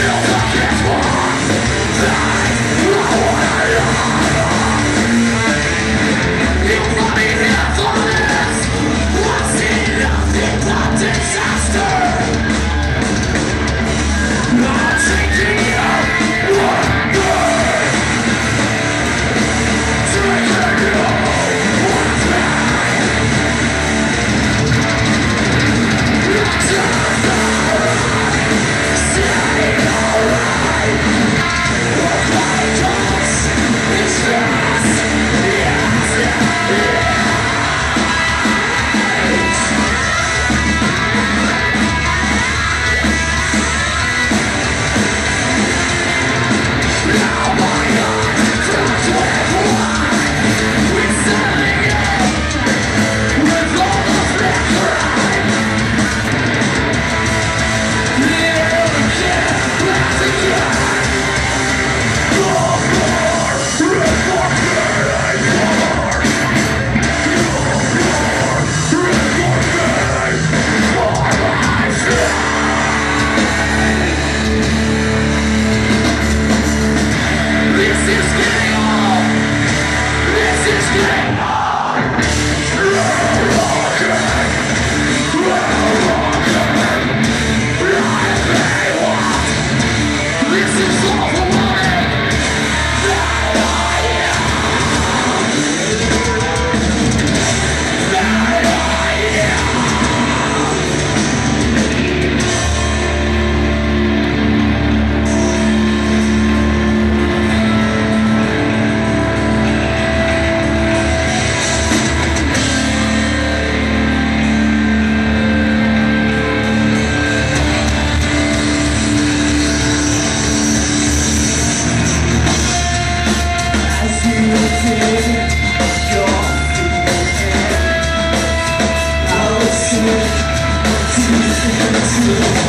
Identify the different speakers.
Speaker 1: Feel the one That's not what Just to the